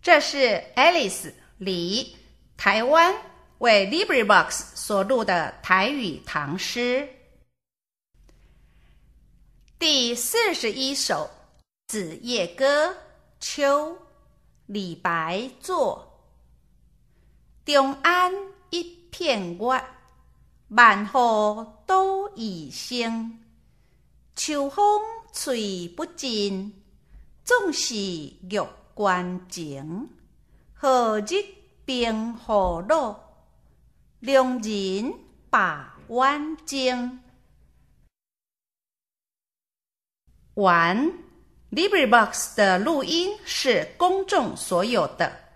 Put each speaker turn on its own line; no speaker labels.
这是 Alice 李台湾为 LibriVox 所录的台语唐诗，第四十一首《子夜歌》秋李白作。中安一片月，万户都已生。秋风吹不尽，总是玉关情。何日冰河落？良人把弯睛。完，LibriVox 的录音是公众所有的。